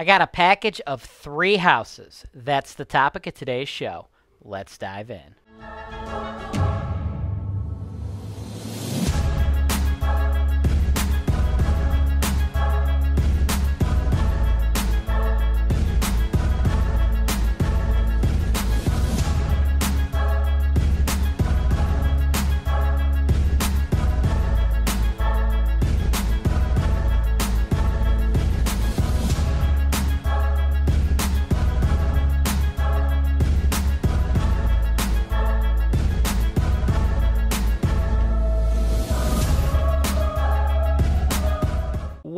I got a package of three houses. That's the topic of today's show. Let's dive in.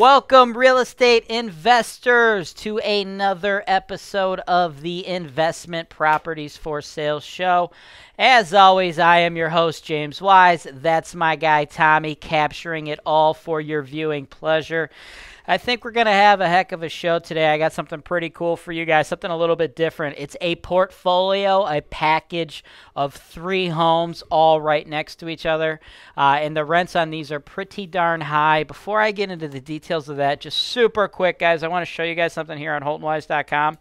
Welcome, real estate investors, to another episode of the Investment Properties for Sale Show. As always, I am your host, James Wise. That's my guy, Tommy, capturing it all for your viewing pleasure. I think we're going to have a heck of a show today. I got something pretty cool for you guys, something a little bit different. It's a portfolio, a package of three homes all right next to each other. Uh, and the rents on these are pretty darn high. Before I get into the details of that, just super quick, guys, I want to show you guys something here on HoltonWise.com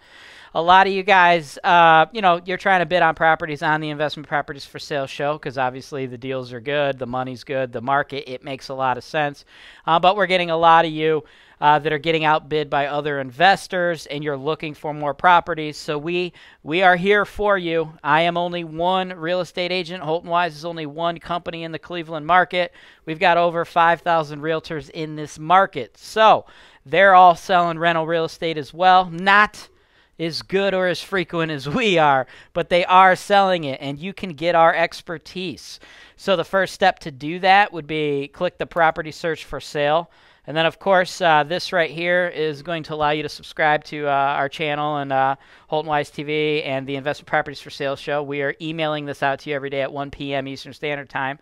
a lot of you guys, uh, you know, you're trying to bid on properties on the investment properties for sale show because obviously the deals are good, the money's good, the market, it makes a lot of sense. Uh, but we're getting a lot of you uh, that are getting outbid by other investors, and you're looking for more properties. So we we are here for you. I am only one real estate agent. Holton Wise is only one company in the Cleveland market. We've got over 5,000 realtors in this market. So they're all selling rental real estate as well. Not as good or as frequent as we are, but they are selling it, and you can get our expertise. So the first step to do that would be click the property search for sale. And then, of course, uh, this right here is going to allow you to subscribe to uh, our channel and uh, Holton Wise TV and the Investment Properties for Sale show. We are emailing this out to you every day at 1 p.m. Eastern Standard Time.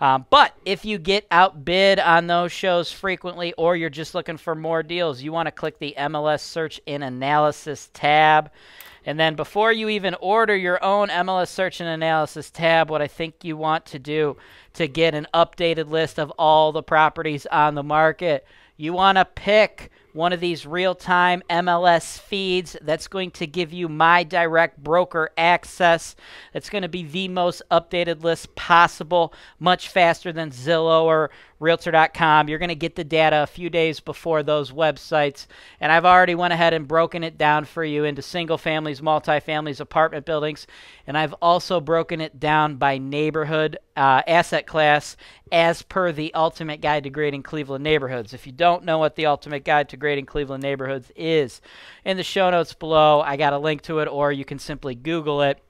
Um, but if you get outbid on those shows frequently or you're just looking for more deals, you want to click the MLS Search and Analysis tab. And then before you even order your own MLS search and analysis tab, what I think you want to do to get an updated list of all the properties on the market, you want to pick one of these real time MLS feeds that's going to give you my direct broker access. That's going to be the most updated list possible, much faster than Zillow or realtor.com. You're going to get the data a few days before those websites. And I've already went ahead and broken it down for you into single families, multifamilies, apartment buildings. And I've also broken it down by neighborhood, uh, asset class, as per the Ultimate Guide to Grading Cleveland Neighborhoods. If you don't know what the Ultimate Guide to Grading Cleveland Neighborhoods is, in the show notes below, I got a link to it, or you can simply Google it.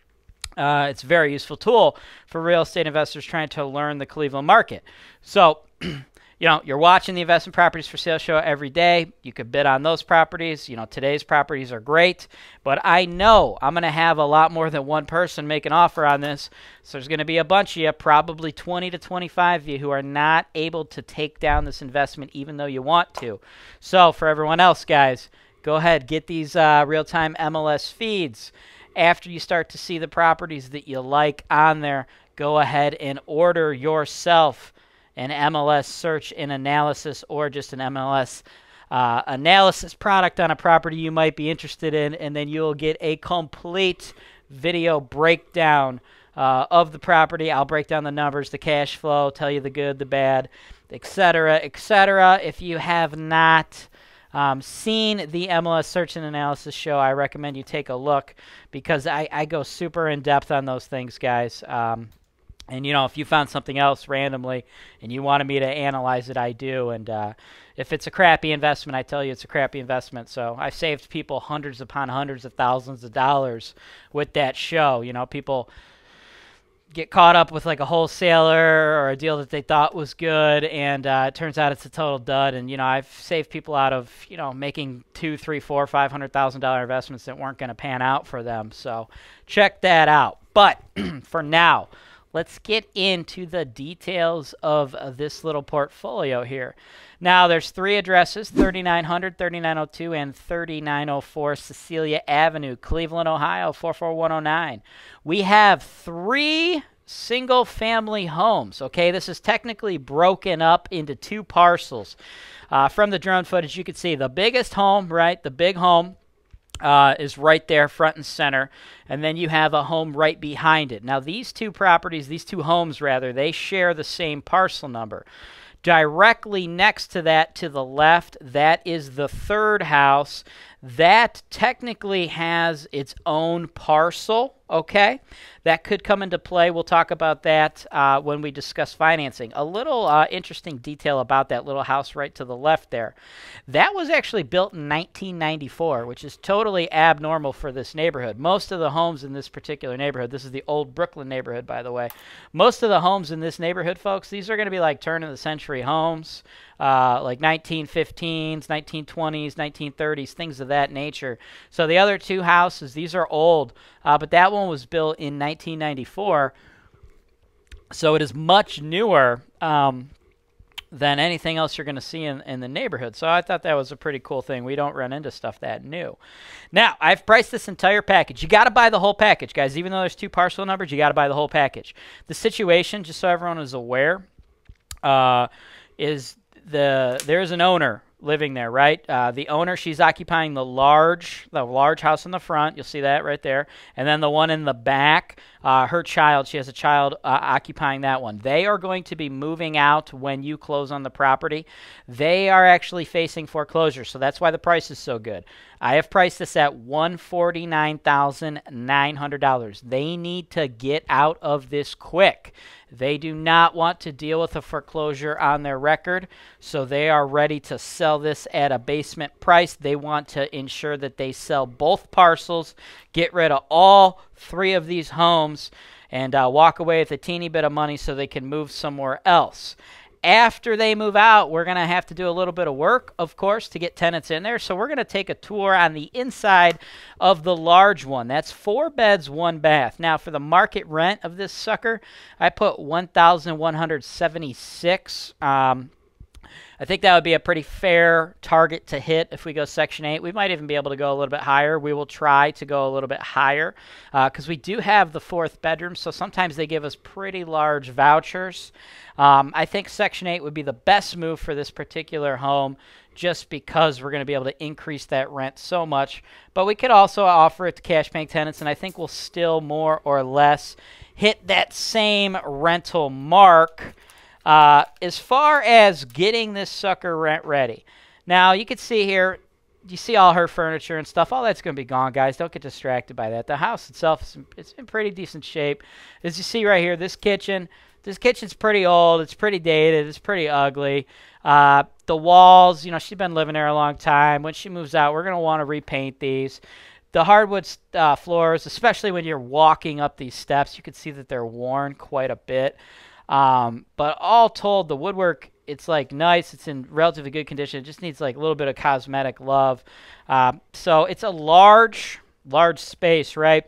Uh, it's a very useful tool for real estate investors trying to learn the Cleveland market. So, you know, you're watching the investment properties for sale show every day. You could bid on those properties. You know, today's properties are great, but I know I'm going to have a lot more than one person make an offer on this. So there's going to be a bunch of you, probably 20 to 25 of you, who are not able to take down this investment even though you want to. So for everyone else, guys, go ahead, get these uh, real time MLS feeds. After you start to see the properties that you like on there, go ahead and order yourself an MLS search and analysis or just an MLS uh, analysis product on a property you might be interested in, and then you'll get a complete video breakdown uh, of the property. I'll break down the numbers, the cash flow, tell you the good, the bad, etc., etc. If you have not um, seen the MLS search and analysis show, I recommend you take a look because I, I go super in depth on those things, guys. Um, and you know, if you found something else randomly and you wanted me to analyze it, I do. And uh, if it's a crappy investment, I tell you it's a crappy investment. So I've saved people hundreds upon hundreds of thousands of dollars with that show. You know, people get caught up with like a wholesaler or a deal that they thought was good, and uh, it turns out it's a total dud. And you know, I've saved people out of you know making two, three, four, five hundred thousand dollar investments that weren't going to pan out for them. So check that out. But for now let's get into the details of uh, this little portfolio here. Now, there's three addresses 3900, 3902, and 3904 Cecilia Avenue, Cleveland, Ohio 44109. We have three single family homes. Okay, this is technically broken up into two parcels. Uh, from the drone footage, you can see the biggest home, right? The big home uh, is right there, front and center. And then you have a home right behind it. Now, these two properties, these two homes rather, they share the same parcel number. Directly next to that, to the left, that is the third house. That technically has its own parcel, okay? That could come into play. We'll talk about that uh, when we discuss financing. A little uh, interesting detail about that little house right to the left there. That was actually built in 1994, which is totally abnormal for this neighborhood. Most of the homes in this particular neighborhood, this is the old Brooklyn neighborhood, by the way, most of the homes in this neighborhood, folks, these are going to be like turn of the century homes uh, like 1915s, 1920s, 1930s, things of that nature. So the other two houses, these are old, uh, but that one was built in 1994. So it is much newer um, than anything else you're going to see in, in the neighborhood. So I thought that was a pretty cool thing. We don't run into stuff that new. Now, I've priced this entire package. You got to buy the whole package, guys. Even though there's two parcel numbers, you got to buy the whole package. The situation, just so everyone is aware, uh, is the there's an owner living there, right? Uh, the owner, she's occupying the large, the large house in the front. You'll see that right there, and then the one in the back. Uh, her child, she has a child uh, occupying that one. They are going to be moving out when you close on the property. They are actually facing foreclosure, so that's why the price is so good. I have priced this at one forty nine thousand nine hundred dollars. They need to get out of this quick. They do not want to deal with a foreclosure on their record, so they are ready to sell this at a basement price. They want to ensure that they sell both parcels, get rid of all three of these homes, and uh, walk away with a teeny bit of money so they can move somewhere else after they move out, we're going to have to do a little bit of work, of course, to get tenants in there. So we're going to take a tour on the inside of the large one. That's four beds, one bath. Now, for the market rent of this sucker, I put 1,176. Um, I think that would be a pretty fair target to hit if we go Section 8. We might even be able to go a little bit higher. We will try to go a little bit higher because uh, we do have the fourth bedroom, so sometimes they give us pretty large vouchers. Um, I think Section 8 would be the best move for this particular home just because we're going to be able to increase that rent so much. But we could also offer it to cash paying tenants, and I think we'll still more or less hit that same rental mark uh, as far as getting this sucker rent ready. Now, you can see here, you see all her furniture and stuff. All that's going to be gone, guys. Don't get distracted by that. The house itself is in, it's in pretty decent shape. As you see right here, this kitchen, this kitchen's pretty old. It's pretty dated. It's pretty ugly. Uh, the walls, you know, she's been living there a long time. When she moves out, we're going to want to repaint these. The hardwood uh, floors, especially when you're walking up these steps, you can see that they're worn quite a bit. Um, but all told, the woodwork it's like nice. It's in relatively good condition. It just needs like a little bit of cosmetic love. Uh, so it's a large, large space, right?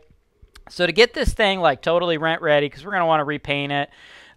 So to get this thing like totally rent ready, because we're gonna want to repaint it.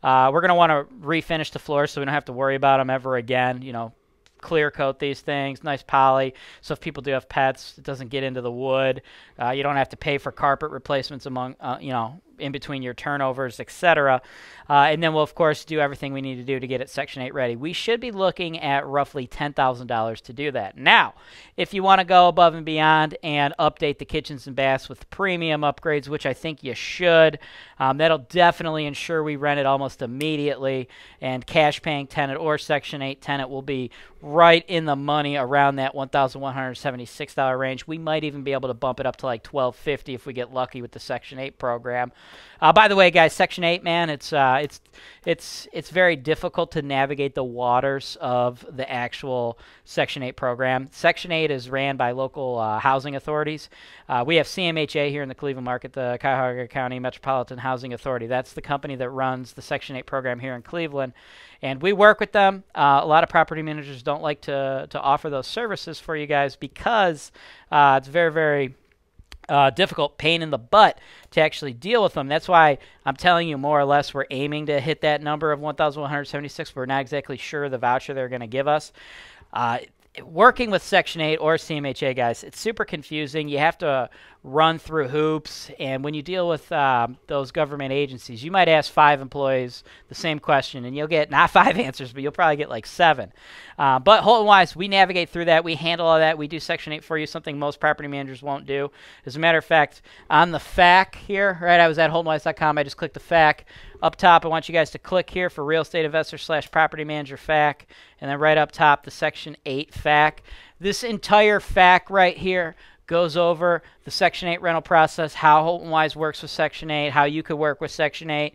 Uh, we're gonna want to refinish the floors so we don't have to worry about them ever again. You know, clear coat these things, nice poly. So if people do have pets, it doesn't get into the wood. Uh, you don't have to pay for carpet replacements among, uh, you know, in between your turnovers, etc. Uh, and then we'll, of course, do everything we need to do to get it Section 8 ready. We should be looking at roughly $10,000 to do that. Now, if you want to go above and beyond and update the kitchens and baths with premium upgrades, which I think you should, um, that'll definitely ensure we rent it almost immediately. And cash paying tenant or Section 8 tenant will be right in the money around that $1,176 range. We might even be able to bump it up to like 1250 if we get lucky with the Section 8 program. Uh, by the way, guys, Section 8, man, it's uh, it's it's it's very difficult to navigate the waters of the actual Section 8 program. Section 8 is ran by local uh, housing authorities. Uh, we have CMHA here in the Cleveland market, the Cuyahoga County Metropolitan Housing Authority. That's the company that runs the Section 8 program here in Cleveland, and we work with them. Uh, a lot of property managers don't like to to offer those services for you guys because uh, it's very very uh, difficult pain in the butt to actually deal with them. That's why I'm telling you more or less we're aiming to hit that number of 1,176. We're not exactly sure the voucher they're going to give us. Uh, working with Section 8 or CMHA, guys, it's super confusing. You have to run through hoops. And when you deal with um, those government agencies, you might ask five employees the same question, and you'll get not five answers, but you'll probably get like seven. Uh, but Holton Wise, we navigate through that. We handle all that. We do Section 8 for you, something most property managers won't do. As a matter of fact, on the FAQ here, right, I was at holtonwise.com. I just clicked the FAQ. Up top, I want you guys to click here for real estate investor slash property manager FAQ. And then right up top, the Section 8 FAQ. This entire FAQ right here goes over the Section 8 rental process, how Holton Wise works with Section 8, how you could work with Section 8.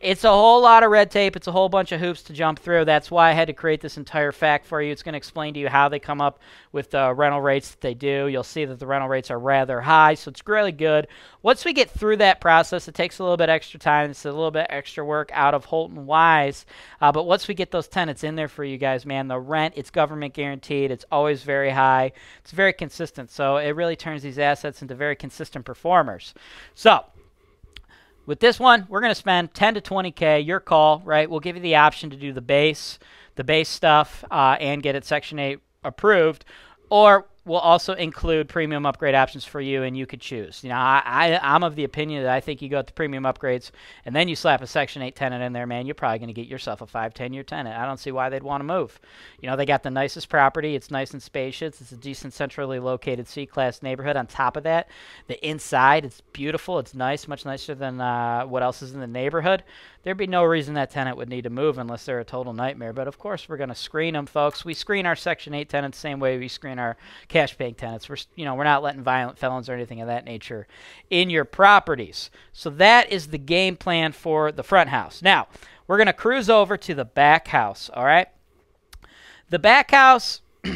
It's a whole lot of red tape. It's a whole bunch of hoops to jump through. That's why I had to create this entire FAQ for you. It's going to explain to you how they come up with the rental rates that they do. You'll see that the rental rates are rather high, so it's really good. Once we get through that process, it takes a little bit extra time. It's a little bit extra work out of Holton Wise. Uh, but once we get those tenants in there for you guys, man, the rent, it's government guaranteed. It's always very high. It's very consistent. So it really turns these assets into very consistent performers. So, with this one, we're going to spend 10 to 20K, your call, right? We'll give you the option to do the base, the base stuff, uh, and get it Section 8 approved. Or will also include premium upgrade options for you, and you could choose. You know, I, I am of the opinion that I think you go with the premium upgrades, and then you slap a Section 8 tenant in there, man. You're probably going to get yourself a five, ten year tenant. I don't see why they'd want to move. You know, they got the nicest property. It's nice and spacious. It's a decent centrally located C-class neighborhood. On top of that, the inside it's beautiful. It's nice, much nicer than uh, what else is in the neighborhood there'd be no reason that tenant would need to move unless they're a total nightmare. But of course, we're going to screen them, folks. We screen our Section 8 tenants the same way we screen our cash paying tenants. We're, you know, we're not letting violent felons or anything of that nature in your properties. So that is the game plan for the front house. Now, we're going to cruise over to the back house, all right? The back house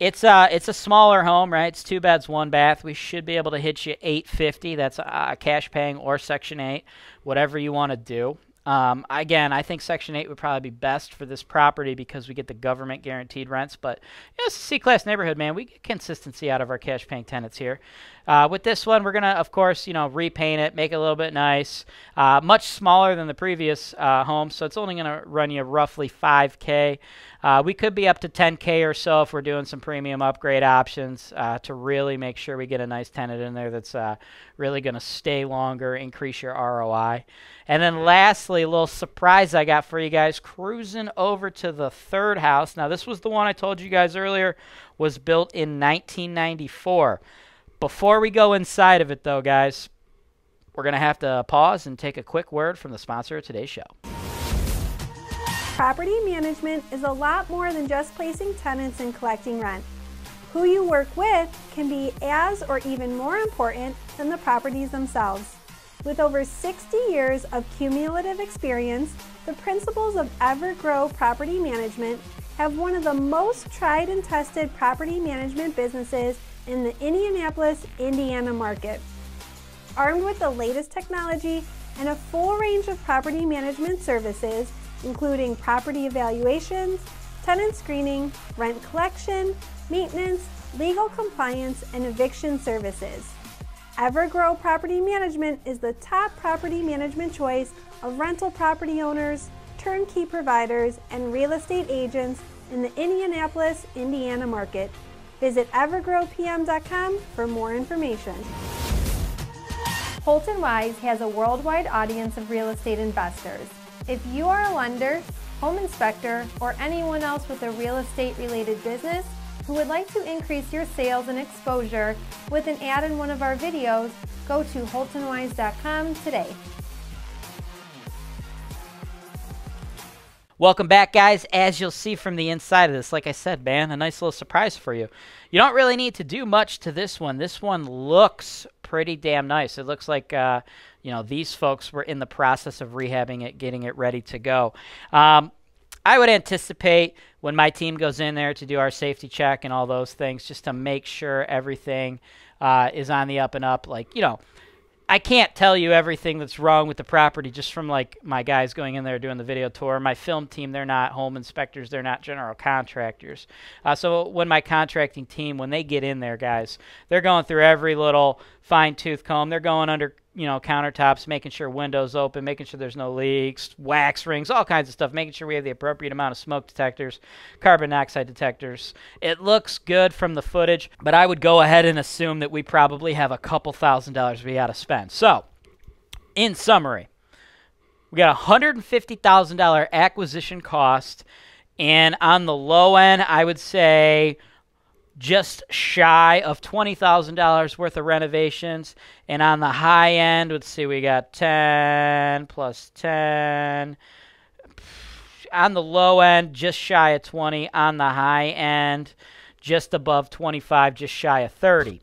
It's a uh, it's a smaller home, right? It's two beds, one bath. We should be able to hit you 850. That's a, cash paying or Section 8, whatever you want to do. Um, again, I think Section 8 would probably be best for this property because we get the government guaranteed rents. But you know, it's a C class neighborhood, man. We get consistency out of our cash paying tenants here. Uh, with this one, we're going to, of course, you know, repaint it, make it a little bit nice. Uh, much smaller than the previous uh, home, so it's only going to run you roughly 5K. Uh, we could be up to 10K or so if we're doing some premium upgrade options uh, to really make sure we get a nice tenant in there that's uh, really going to stay longer, increase your ROI. And then lastly, a little surprise I got for you guys, cruising over to the third house. Now, this was the one I told you guys earlier was built in 1994. Before we go inside of it, though, guys, we're going to have to pause and take a quick word from the sponsor of today's show. Property management is a lot more than just placing tenants and collecting rent. Who you work with can be as or even more important than the properties themselves. With over 60 years of cumulative experience, the principals of Evergrow Property Management have one of the most tried and tested property management businesses in the Indianapolis, Indiana market. Armed with the latest technology and a full range of property management services, including property evaluations, tenant screening, rent collection, maintenance, legal compliance, and eviction services. Evergrow Property Management is the top property management choice of rental property owners, turnkey providers, and real estate agents in the Indianapolis, Indiana market. Visit evergrowpm.com for more information. Holton Wise has a worldwide audience of real estate investors. If you are a lender, home inspector, or anyone else with a real estate related business who would like to increase your sales and exposure with an ad in one of our videos, go to holtonwise.com today. Welcome back, guys. As you'll see from the inside of this, like I said, man, a nice little surprise for you. You don't really need to do much to this one. This one looks pretty damn nice. It looks like, uh, you know, these folks were in the process of rehabbing it, getting it ready to go. Um, I would anticipate when my team goes in there to do our safety check and all those things, just to make sure everything uh, is on the up and up. Like, you know, I can't tell you everything that's wrong with the property just from like my guys going in there doing the video tour. My film team, they're not home inspectors, they're not general contractors. Uh, so when my contracting team, when they get in there, guys, they're going through every little fine tooth comb. They're going under you know, countertops, making sure windows open, making sure there's no leaks, wax rings, all kinds of stuff, making sure we have the appropriate amount of smoke detectors, carbon dioxide detectors. It looks good from the footage, but I would go ahead and assume that we probably have a couple thousand dollars we got to spend. So, in summary, we got a $150,000 acquisition cost, and on the low end, I would say just shy of $20,000 worth of renovations. And on the high end, let's see, we got 10 plus 10. On the low end, just shy of 20. On the high end, just above 25, just shy of 30.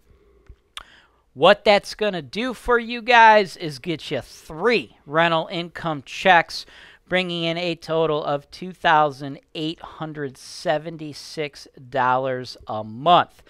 What that's going to do for you guys is get you three rental income checks bringing in a total of $2,876 a month.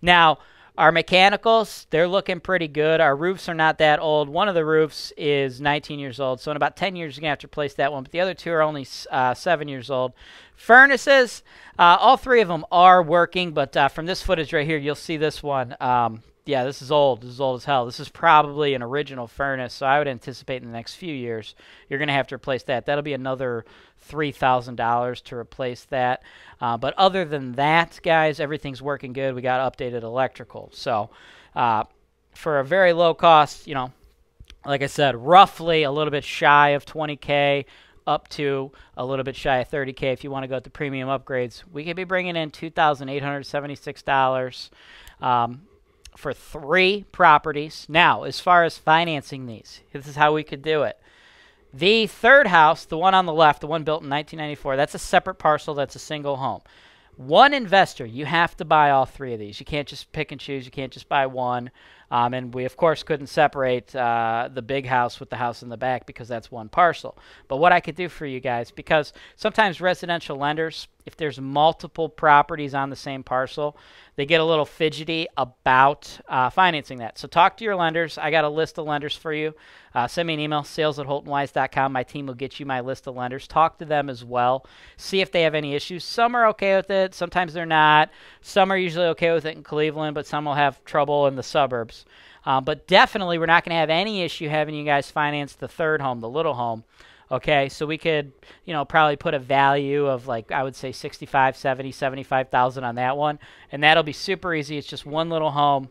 Now, our mechanicals, they're looking pretty good. Our roofs are not that old. One of the roofs is 19 years old, so in about 10 years, you're going to have to replace that one, but the other two are only uh, 7 years old. Furnaces, uh, all three of them are working, but uh, from this footage right here, you'll see this one. Um, yeah, this is old. This is old as hell. This is probably an original furnace, so I would anticipate in the next few years you're going to have to replace that. That'll be another $3,000 to replace that. Uh, but other than that, guys, everything's working good. We got updated electrical. So uh, for a very low cost, you know, like I said, roughly a little bit shy of 20K up to a little bit shy of 30K if you want to go with the premium upgrades. We could be bringing in $2,876. Um, for three properties. Now, as far as financing these, this is how we could do it. The third house, the one on the left, the one built in 1994, that's a separate parcel, that's a single home. One investor, you have to buy all three of these. You can't just pick and choose, you can't just buy one. Um, and we, of course, couldn't separate uh, the big house with the house in the back because that's one parcel. But what I could do for you guys, because sometimes residential lenders, if there's multiple properties on the same parcel, they get a little fidgety about uh, financing that. So talk to your lenders. I got a list of lenders for you. Uh, send me an email, sales at holtonwise.com. My team will get you my list of lenders. Talk to them as well. See if they have any issues. Some are okay with it. Sometimes they're not. Some are usually okay with it in Cleveland, but some will have trouble in the suburbs. Um, but definitely, we're not going to have any issue having you guys finance the third home, the little home. Okay, so we could, you know, probably put a value of like I would say 65, 70, 75,000 on that one, and that'll be super easy. It's just one little home.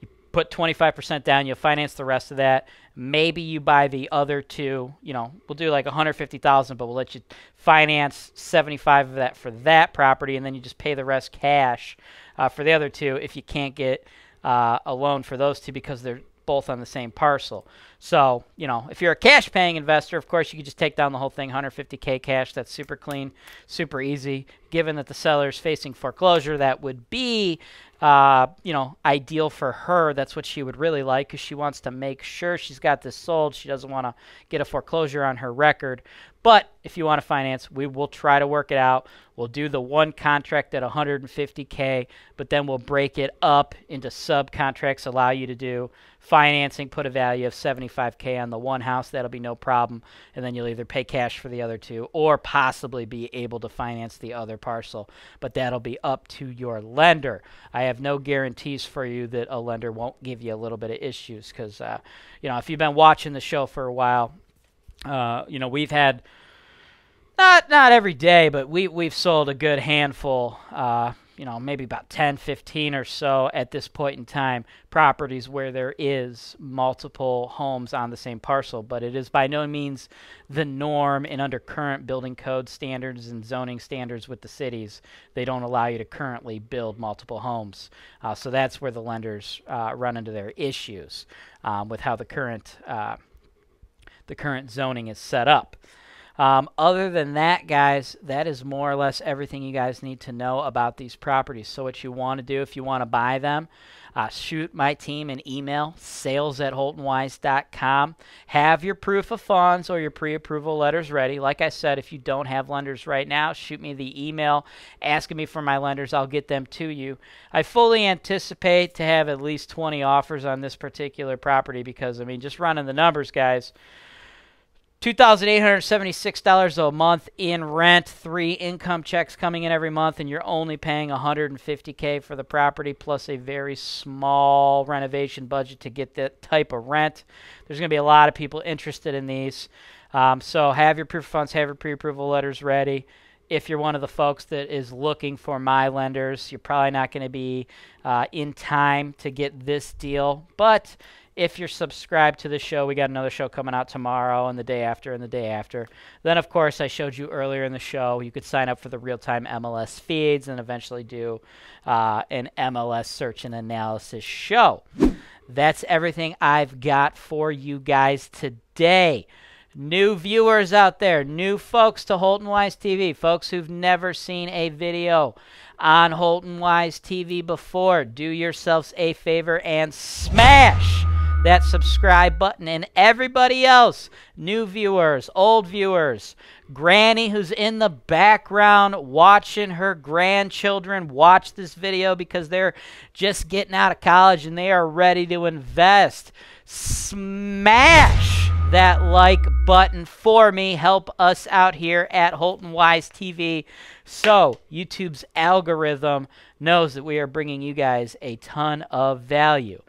You put 25% down, you'll finance the rest of that. Maybe you buy the other two, you know, we'll do like 150,000, but we'll let you finance 75 of that for that property and then you just pay the rest cash uh, for the other two if you can't get uh, a loan for those two because they're both on the same parcel. So, you know, if you're a cash paying investor, of course, you could just take down the whole thing 150K cash. That's super clean, super easy. Given that the seller is facing foreclosure, that would be, uh, you know, ideal for her. That's what she would really like because she wants to make sure she's got this sold. She doesn't want to get a foreclosure on her record. But if you want to finance, we will try to work it out. We'll do the one contract at 150K, but then we'll break it up into subcontracts, allow you to do financing, put a value of 75K on the one house. That'll be no problem. And then you'll either pay cash for the other two or possibly be able to finance the other parcel. But that'll be up to your lender. I have no guarantees for you that a lender won't give you a little bit of issues because, uh, you know, if you've been watching the show for a while, uh, you know, we've had not not every day, but we we've sold a good handful. Uh, you know, maybe about 10, 15 or so at this point in time, properties where there is multiple homes on the same parcel. But it is by no means the norm, and under current building code standards and zoning standards with the cities, they don't allow you to currently build multiple homes. Uh, so that's where the lenders uh, run into their issues um, with how the current uh, the current zoning is set up. Um, other than that, guys, that is more or less everything you guys need to know about these properties. So, what you want to do if you want to buy them, uh, shoot my team an email, sales at holtonwise.com. Have your proof of funds or your pre approval letters ready. Like I said, if you don't have lenders right now, shoot me the email asking me for my lenders. I'll get them to you. I fully anticipate to have at least 20 offers on this particular property because, I mean, just running the numbers, guys $2,876 a month in rent, three income checks coming in every month, and you're only paying 150K for the property plus a very small renovation budget to get that type of rent. There's going to be a lot of people interested in these. Um, so have your proof of funds, have your pre approval letters ready. If you're one of the folks that is looking for my lenders, you're probably not going to be uh, in time to get this deal. But if you're subscribed to the show, we got another show coming out tomorrow and the day after and the day after. Then, of course, I showed you earlier in the show, you could sign up for the real time MLS feeds and eventually do uh, an MLS search and analysis show. That's everything I've got for you guys today new viewers out there, new folks to Holton Wise TV, folks who've never seen a video on Holton Wise TV before, do yourselves a favor and smash that subscribe button. And everybody else, new viewers, old viewers, Granny who's in the background watching her grandchildren watch this video because they're just getting out of college and they are ready to invest. Smash that like button for me. Help us out here at Holton Wise TV so YouTube's algorithm knows that we are bringing you guys a ton of value.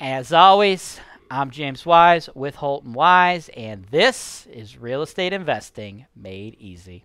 As always, I'm James Wise with Holton Wise, and this is Real Estate Investing Made Easy.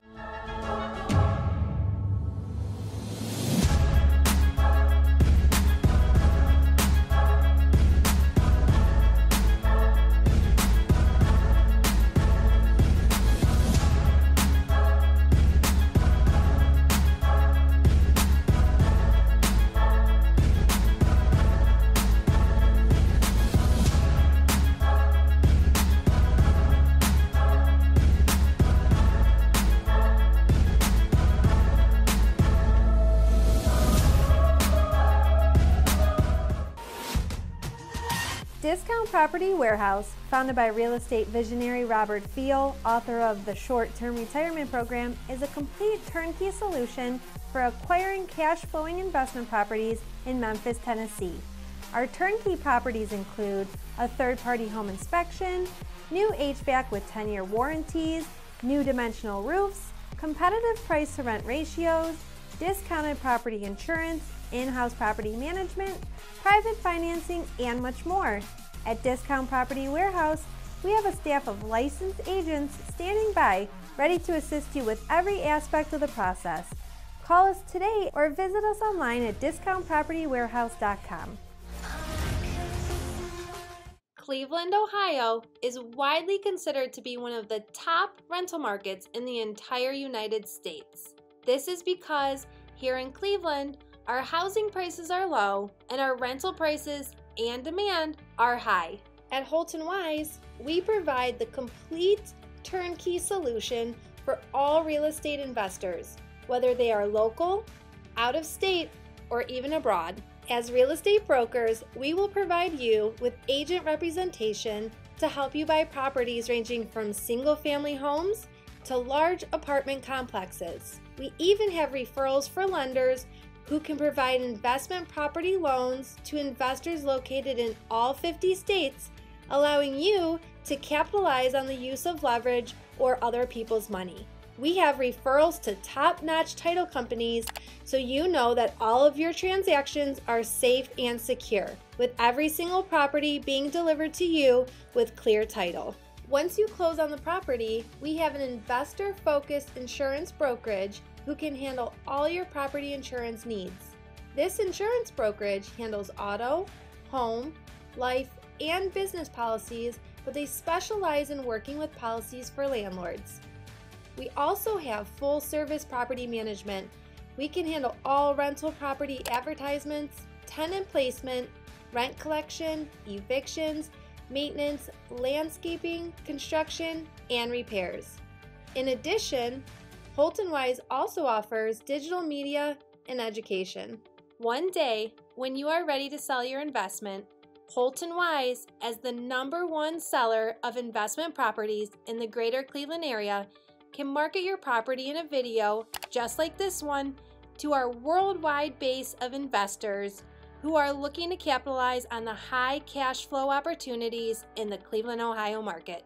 Property Warehouse, founded by real estate visionary Robert Feol, author of the Short Term Retirement Program, is a complete turnkey solution for acquiring cash flowing investment properties in Memphis, Tennessee. Our turnkey properties include a third party home inspection, new HVAC with 10 year warranties, new dimensional roofs, competitive price to rent ratios, discounted property insurance, in-house property management, private financing, and much more. At Discount Property Warehouse, we have a staff of licensed agents standing by, ready to assist you with every aspect of the process. Call us today or visit us online at discountpropertywarehouse.com. Cleveland, Ohio is widely considered to be one of the top rental markets in the entire United States. This is because here in Cleveland, our housing prices are low and our rental prices and demand are high. At Holton Wise, we provide the complete turnkey solution for all real estate investors, whether they are local, out of state, or even abroad. As real estate brokers, we will provide you with agent representation to help you buy properties ranging from single family homes to large apartment complexes. We even have referrals for lenders who can provide investment property loans to investors located in all 50 states, allowing you to capitalize on the use of leverage or other people's money. We have referrals to top notch title companies so you know that all of your transactions are safe and secure, with every single property being delivered to you with clear title. Once you close on the property, we have an investor focused insurance brokerage who can handle all your property insurance needs. This insurance brokerage handles auto, home, life, and business policies, but they specialize in working with policies for landlords. We also have full service property management. We can handle all rental property advertisements, tenant placement, rent collection, evictions, maintenance, landscaping, construction, and repairs. In addition, Holton Wise also offers digital media and education. One day, when you are ready to sell your investment, Holton Wise, as the number one seller of investment properties in the greater Cleveland area, can market your property in a video just like this one to our worldwide base of investors who are looking to capitalize on the high cash flow opportunities in the Cleveland, Ohio market.